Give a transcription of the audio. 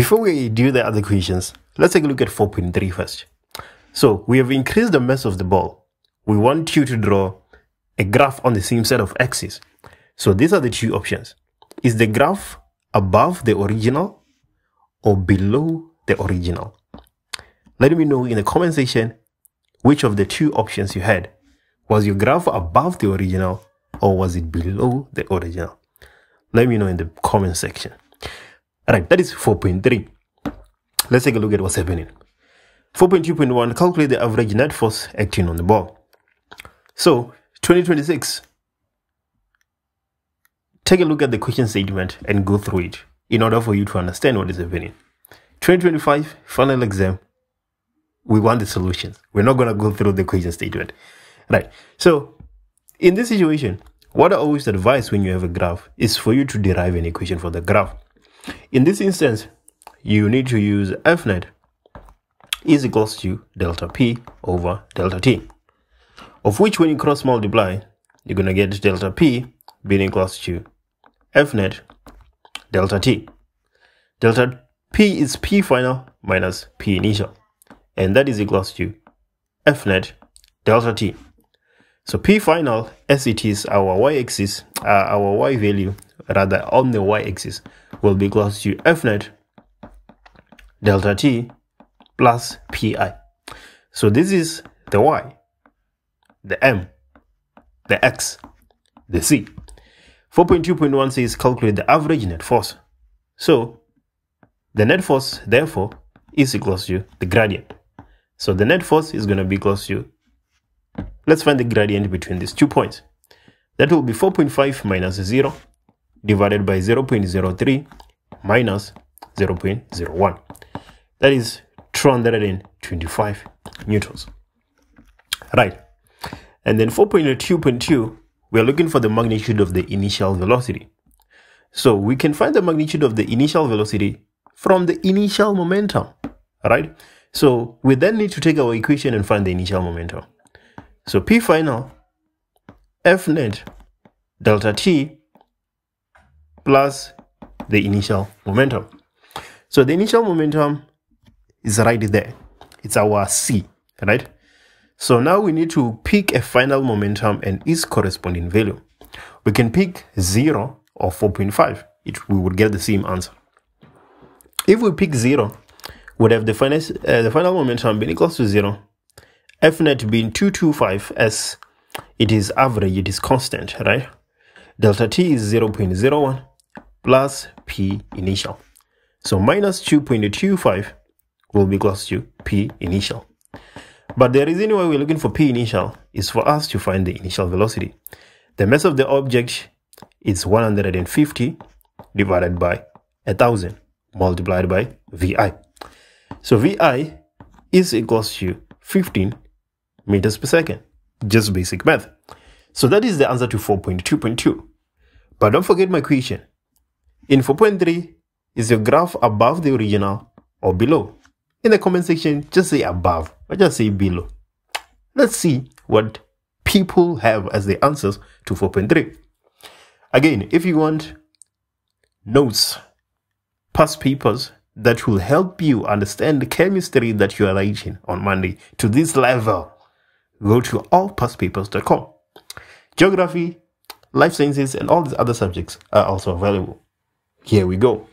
Before we do the other questions, let's take a look at 4.3 first. So we have increased the mass of the ball. We want you to draw a graph on the same set of axes. So these are the two options. Is the graph above the original or below the original? Let me know in the comment section which of the two options you had. Was your graph above the original or was it below the original? Let me know in the comment section. Alright, that is 4.3. Let's take a look at what's happening. 4.2.1 calculate the average net force acting on the ball. So, 2026. Take a look at the question statement and go through it in order for you to understand what is happening. 2025 final exam. We want the solutions. We're not going to go through the question statement. Right. So, in this situation, what I always advise when you have a graph is for you to derive an equation for the graph. In this instance, you need to use f net is equals to delta p over delta t, of which when you cross multiply, you're going to get delta p being equals to f net delta t. Delta p is p final minus p initial, and that is equals to f net delta t. So P final, as it is our y-axis, uh, our y value, rather on the y-axis, will be equals to F net delta T plus Pi. So this is the y, the m, the x, the c. 4.2.1 says calculate the average net force. So the net force, therefore, is equals to the gradient. So the net force is going to be equals to Let's find the gradient between these two points. That will be 4.5 minus 0 divided by 0.03 minus 0.01. That is 225 newtons. Right. And then 4.2.2, we are looking for the magnitude of the initial velocity. So we can find the magnitude of the initial velocity from the initial momentum. Right. So we then need to take our equation and find the initial momentum. So P final F net delta T plus the initial momentum. So the initial momentum is right there. It's our C, right? So now we need to pick a final momentum and its corresponding value. We can pick 0 or 4.5. It, we would get the same answer. If we pick 0, would have the final, uh, the final momentum being equal to 0 F net being 225 as it is average, it is constant, right? Delta t is 0.01 plus p initial. So minus 2.25 will be equals to p initial. But the reason why we're looking for p initial is for us to find the initial velocity. The mass of the object is 150 divided by 1000 multiplied by vi. So vi is equals to 15 meters per second. Just basic math. So that is the answer to 4.2.2. But don't forget my question. In 4.3, is your graph above the original or below? In the comment section, just say above or just say below. Let's see what people have as the answers to 4.3. Again, if you want notes, past papers that will help you understand the chemistry that you are writing on Monday to this level, go to allpastpapers.com. Geography, life sciences, and all these other subjects are also available. Here we go.